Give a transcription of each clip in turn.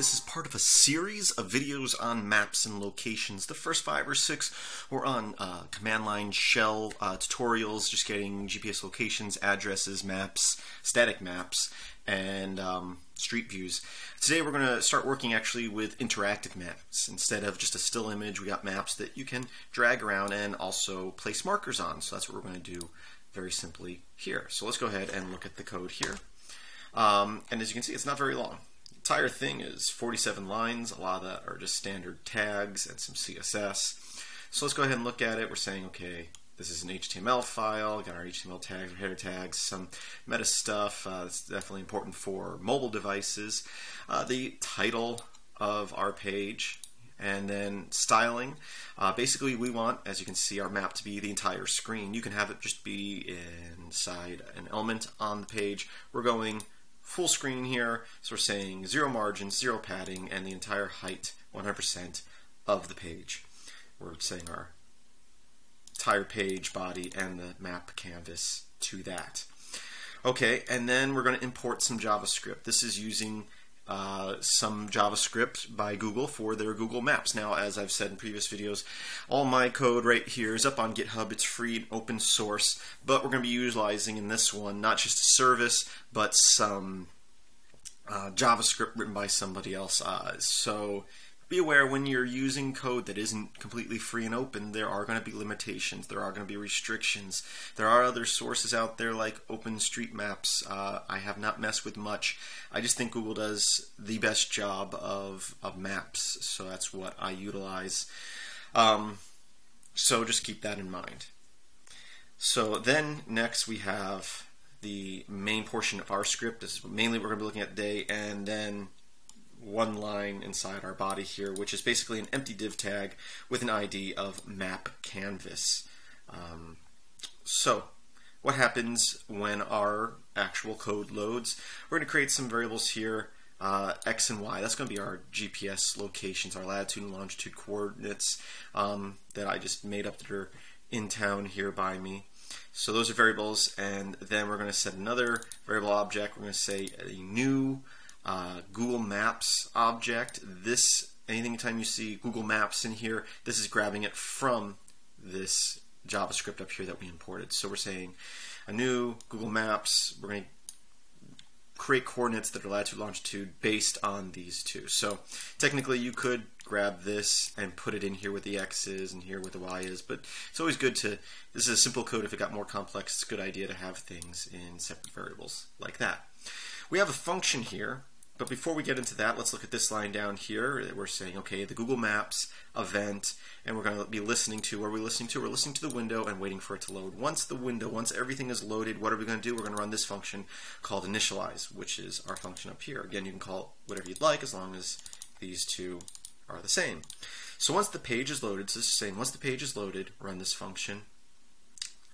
This is part of a series of videos on maps and locations. The first five or six were on uh, command line shell uh, tutorials, just getting GPS locations, addresses, maps, static maps, and um, street views. Today we're going to start working actually with interactive maps. Instead of just a still image, we got maps that you can drag around and also place markers on. So that's what we're going to do very simply here. So let's go ahead and look at the code here. Um, and as you can see, it's not very long entire thing is 47 lines. A lot of that are just standard tags and some CSS. So let's go ahead and look at it. We're saying, okay, this is an HTML file. Got our HTML tags, our header tags, some meta stuff. Uh, that's definitely important for mobile devices. Uh, the title of our page, and then styling. Uh, basically, we want, as you can see, our map to be the entire screen. You can have it just be inside an element on the page. We're going full screen here. So we're saying zero margins, zero padding, and the entire height, 100% of the page. We're saying our entire page, body, and the map canvas to that. Okay, and then we're going to import some JavaScript. This is using uh, some JavaScript by Google for their Google Maps. Now, as I've said in previous videos, all my code right here is up on GitHub. It's free and open source, but we're going to be utilizing in this one not just a service, but some uh, JavaScript written by somebody else. Uh, so be aware when you're using code that isn't completely free and open, there are going to be limitations. There are going to be restrictions. There are other sources out there like OpenStreetMaps. Uh, I have not messed with much. I just think Google does the best job of, of maps, so that's what I utilize. Um, so just keep that in mind. So then next we have the main portion of our script. This is mainly we're going to be looking at today, and then one line inside our body here, which is basically an empty div tag with an ID of map canvas. Um, so, what happens when our actual code loads? We're going to create some variables here, uh, x and y. That's going to be our GPS locations, our latitude and longitude coordinates um, that I just made up that are in town here by me. So those are variables, and then we're going to set another variable object. We're going to say a new uh, Google Maps object. This, anytime you see Google Maps in here, this is grabbing it from this JavaScript up here that we imported. So we're saying a new Google Maps, we're going to create coordinates that are latitude, longitude based on these two. So technically you could grab this and put it in here with the X is and here with the Y is, but it's always good to, this is a simple code. If it got more complex, it's a good idea to have things in separate variables like that. We have a function here but before we get into that, let's look at this line down here. We're saying, okay, the Google Maps event, and we're going to be listening to, what are we listening to? We're listening to the window and waiting for it to load. Once the window, once everything is loaded, what are we going to do? We're going to run this function called initialize, which is our function up here. Again, you can call it whatever you'd like as long as these two are the same. So once the page is loaded, so this is saying once the page is loaded, run this function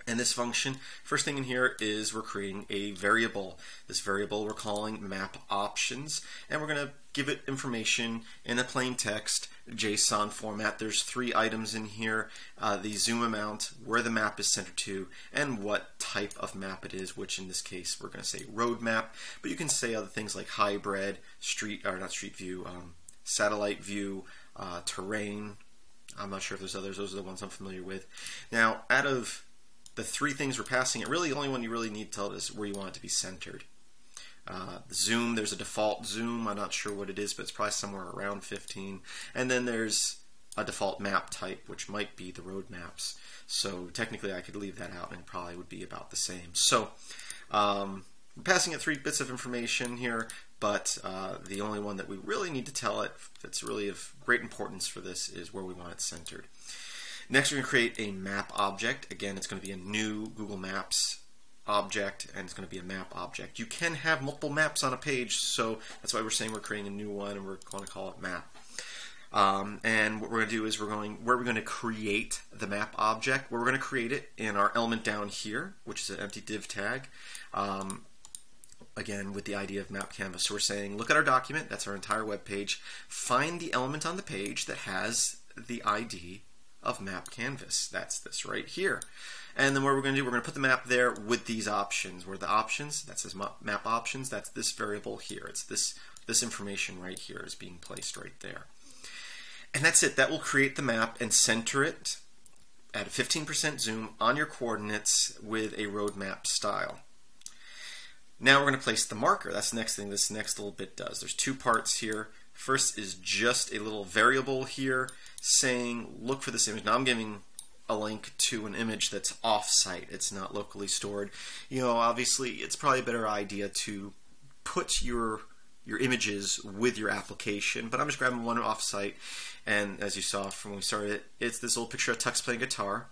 and this function, first thing in here is we're creating a variable. This variable we're calling map options, and we're going to give it information in a plain text JSON format. There's three items in here, uh, the zoom amount, where the map is centered to, and what type of map it is, which in this case we're going to say road map, but you can say other things like hybrid, street, or not street view, um, satellite view, uh, terrain, I'm not sure if there's others. Those are the ones I'm familiar with. Now, out of the three things we're passing it, really the only one you really need to tell it is where you want it to be centered. Uh, zoom, there's a default zoom. I'm not sure what it is, but it's probably somewhere around 15. And then there's a default map type, which might be the road maps. So technically, I could leave that out, and probably would be about the same. So um, I'm passing it three bits of information here, but uh, the only one that we really need to tell it that's really of great importance for this is where we want it centered. Next, we're going to create a map object. Again, it's going to be a new Google Maps object, and it's going to be a map object. You can have multiple maps on a page, so that's why we're saying we're creating a new one, and we're going to call it map. Um, and what we're going to do is we're going where we're going to create the map object. Where we're going to create it in our element down here, which is an empty div tag. Um, again, with the idea of map canvas. So we're saying, look at our document. That's our entire web page. Find the element on the page that has the ID of map canvas. That's this right here. And then what we're going to do, we're going to put the map there with these options. Where the options, that says map options, that's this variable here. It's this This information right here is being placed right there. And that's it. That will create the map and center it at a 15% zoom on your coordinates with a road map style. Now we're going to place the marker. That's the next thing this next little bit does. There's two parts here. First is just a little variable here saying look for this image. Now I'm giving a link to an image that's off-site. It's not locally stored. You know, obviously, it's probably a better idea to put your your images with your application, but I'm just grabbing one off-site, and as you saw from when we started, it's this old picture of Tux playing guitar.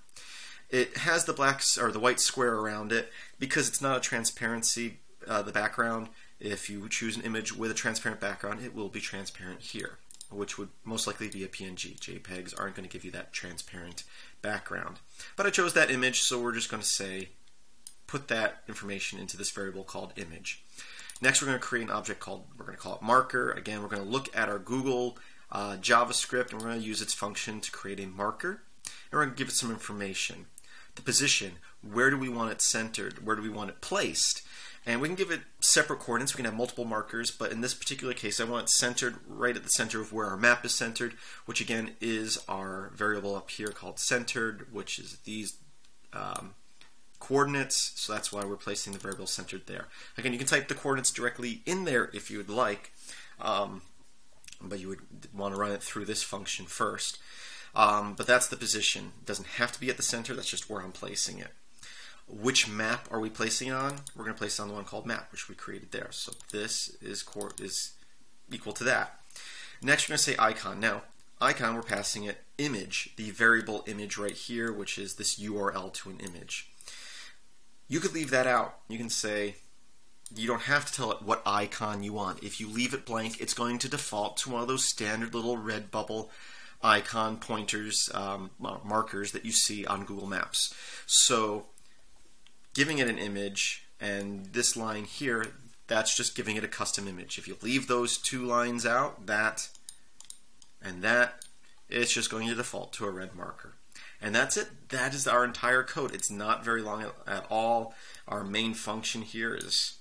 It has the black or the white square around it because it's not a transparency. Uh, the background, if you choose an image with a transparent background, it will be transparent here which would most likely be a PNG. JPEGs aren't going to give you that transparent background. But I chose that image, so we're just going to say put that information into this variable called image. Next, we're going to create an object called, we're going to call it marker. Again, we're going to look at our Google uh, JavaScript, and we're going to use its function to create a marker. And we're going to give it some information. The position, where do we want it centered? Where do we want it placed? And we can give it separate coordinates. We can have multiple markers, but in this particular case, I want it centered right at the center of where our map is centered, which again is our variable up here called centered, which is these um, coordinates. So that's why we're placing the variable centered there. Again, you can type the coordinates directly in there if you would like, um, but you would want to run it through this function first. Um, but that's the position. It doesn't have to be at the center. That's just where I'm placing it. Which map are we placing on? We're going to place on the one called map, which we created there. So this is is equal to that. Next, we're going to say icon. Now, icon, we're passing it image, the variable image right here, which is this URL to an image. You could leave that out. You can say, you don't have to tell it what icon you want. If you leave it blank, it's going to default to one of those standard little red bubble icon pointers, um, markers that you see on Google Maps. So giving it an image, and this line here, that's just giving it a custom image. If you leave those two lines out, that and that, it's just going to default to a red marker. And that's it. That is our entire code. It's not very long at all. Our main function here is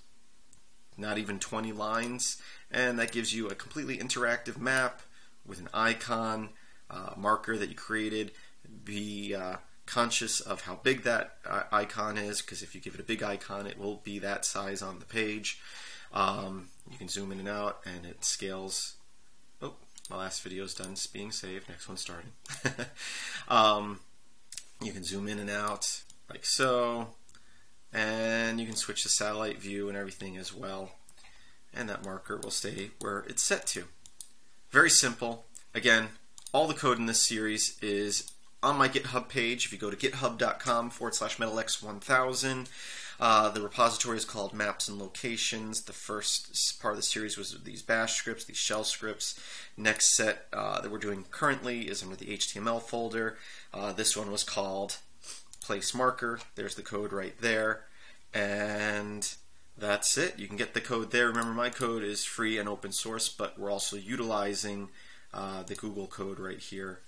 not even 20 lines, and that gives you a completely interactive map with an icon, uh, marker that you created. the uh, conscious of how big that uh, icon is because if you give it a big icon it will be that size on the page. Um, you can zoom in and out and it scales. Oh my last video is done. It's being saved. Next one's starting. Um, you can zoom in and out like so. And you can switch to satellite view and everything as well. And that marker will stay where it's set to. Very simple. Again all the code in this series is on my GitHub page. If you go to github.com forward slash metalx1000, uh, the repository is called Maps and Locations. The first part of the series was these bash scripts, these shell scripts. Next set uh, that we're doing currently is under the HTML folder. Uh, this one was called Place Marker. There's the code right there. And that's it. You can get the code there. Remember, my code is free and open source, but we're also utilizing uh, the Google code right here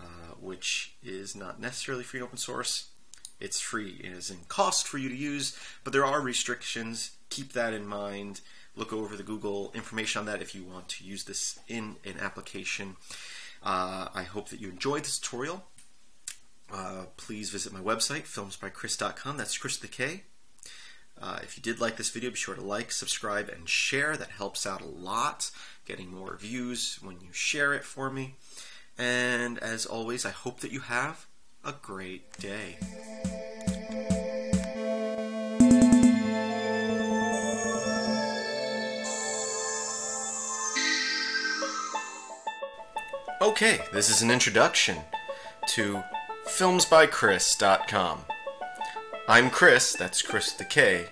uh, which is not necessarily free and open source. It's free, it is in cost for you to use, but there are restrictions. Keep that in mind. Look over the Google information on that if you want to use this in an application. Uh, I hope that you enjoyed this tutorial. Uh, please visit my website, filmsbykris.com. That's Kris the K. Uh, if you did like this video, be sure to like, subscribe, and share. That helps out a lot, getting more views when you share it for me. And as always, I hope that you have a great day. Okay, this is an introduction to filmsbykris.com. I'm Kris, that's Kris the K.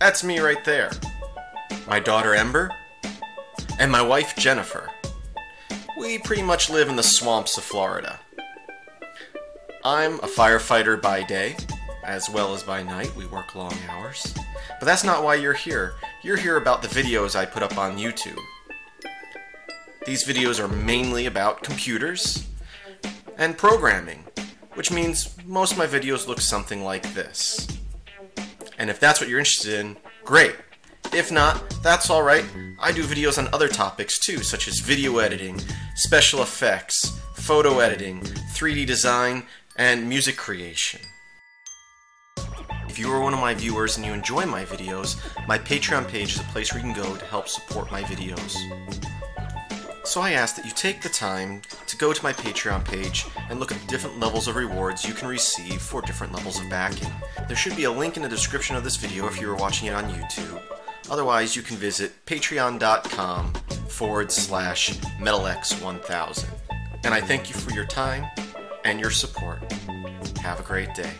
That's me right there. My daughter Ember, and my wife Jennifer we pretty much live in the swamps of Florida. I'm a firefighter by day, as well as by night. We work long hours. But that's not why you're here. You're here about the videos I put up on YouTube. These videos are mainly about computers and programming, which means most of my videos look something like this. And if that's what you're interested in, great. If not, that's alright. I do videos on other topics too, such as video editing, special effects, photo editing, 3D design, and music creation. If you are one of my viewers and you enjoy my videos, my Patreon page is a place where you can go to help support my videos. So I ask that you take the time to go to my Patreon page and look at the different levels of rewards you can receive for different levels of backing. There should be a link in the description of this video if you are watching it on YouTube. Otherwise, you can visit patreon.com forward slash metalx1000. And I thank you for your time and your support. Have a great day.